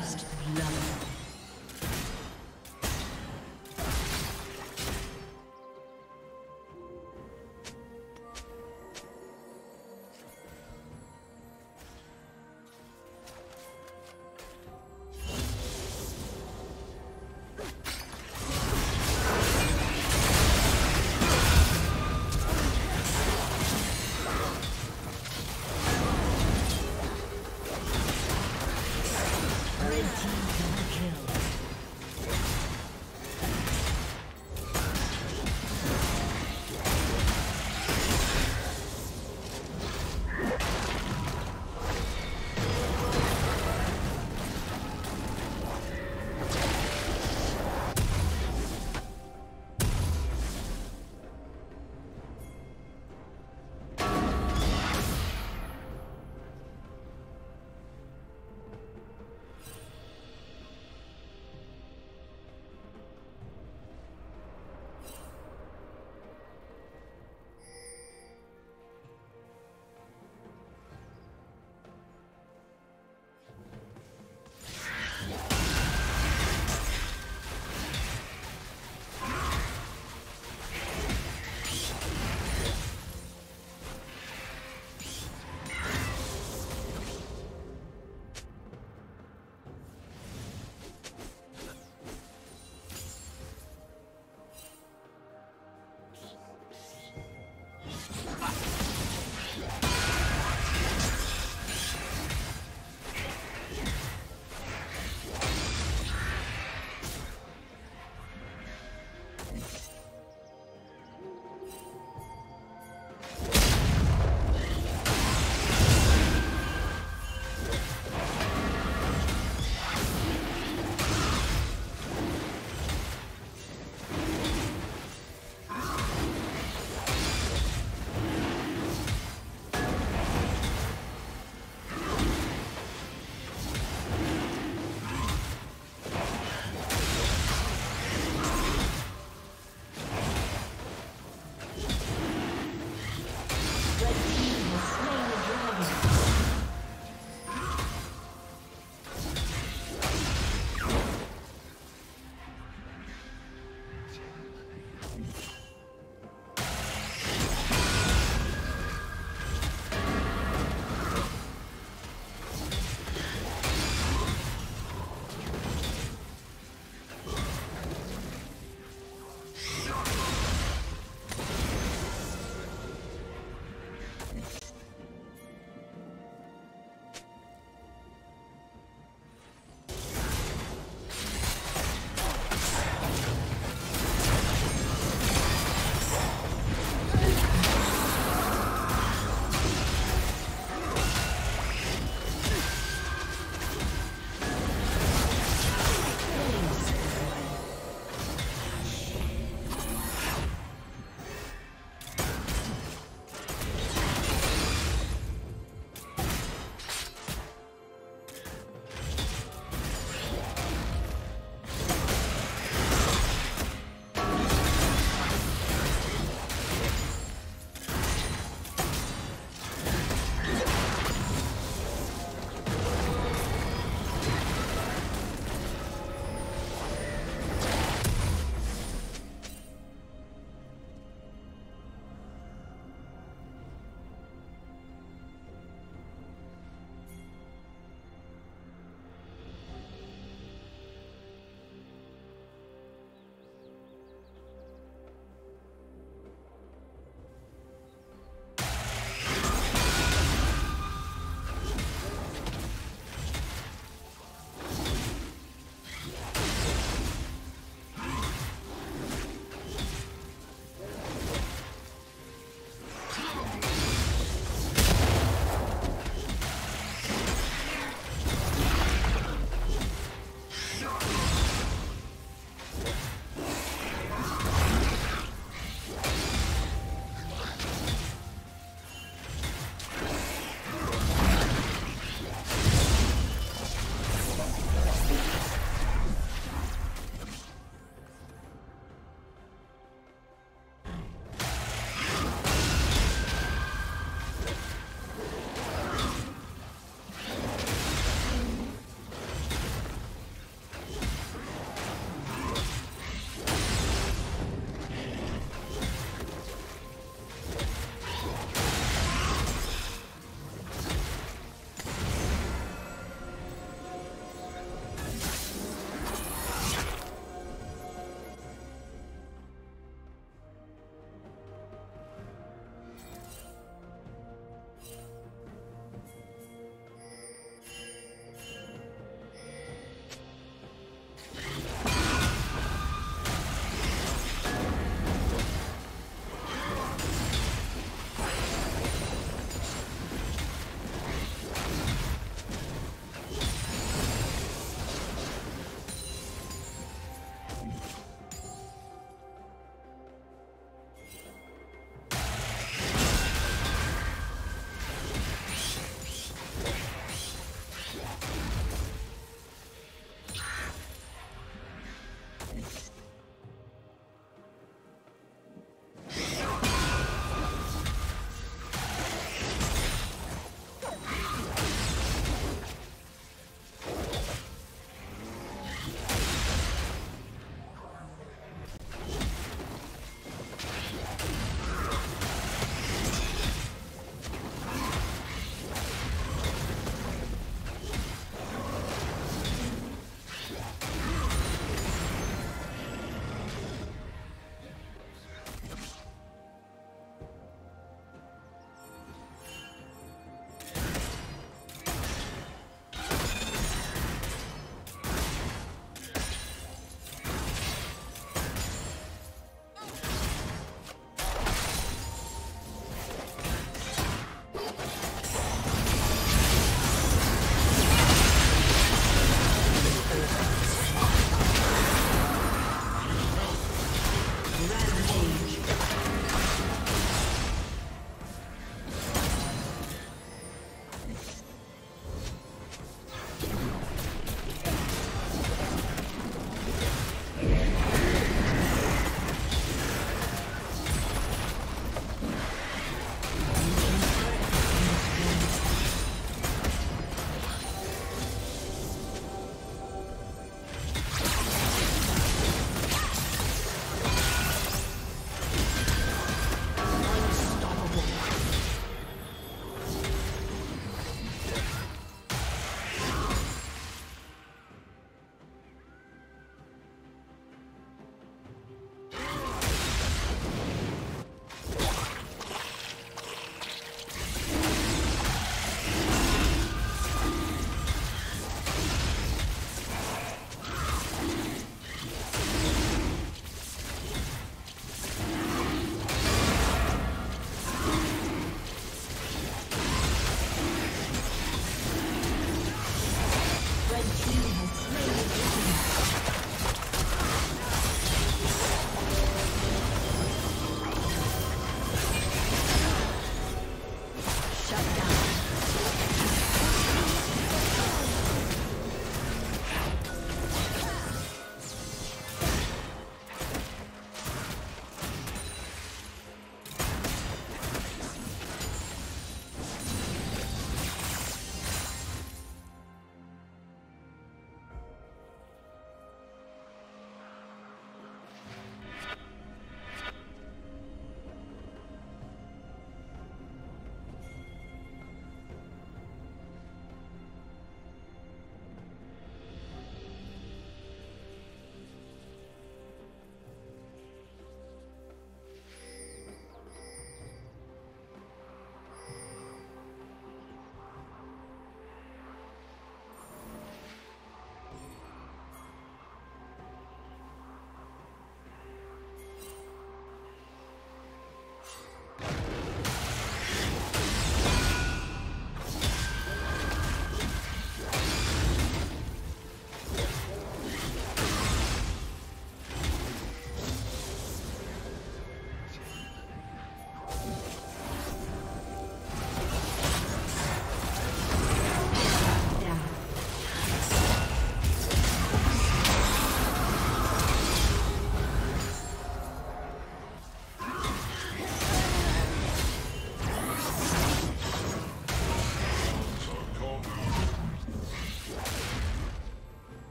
First blood.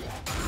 Yeah.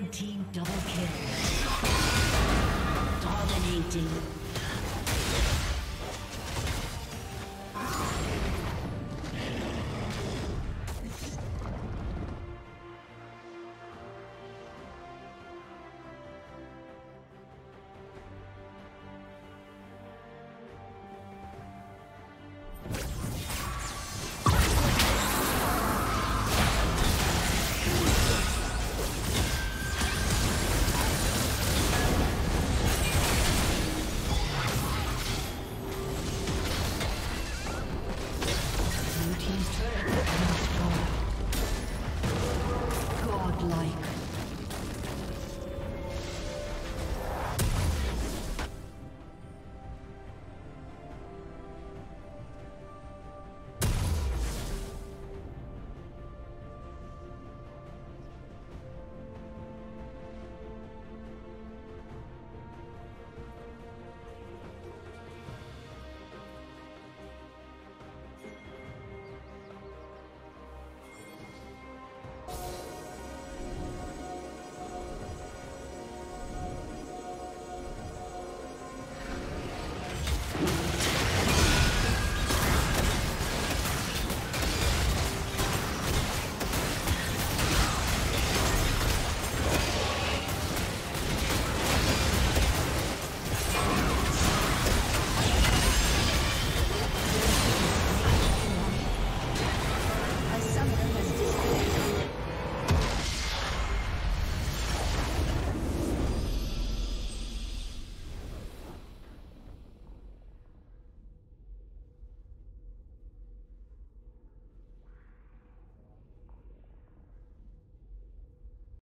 Red team double kill. Dominating.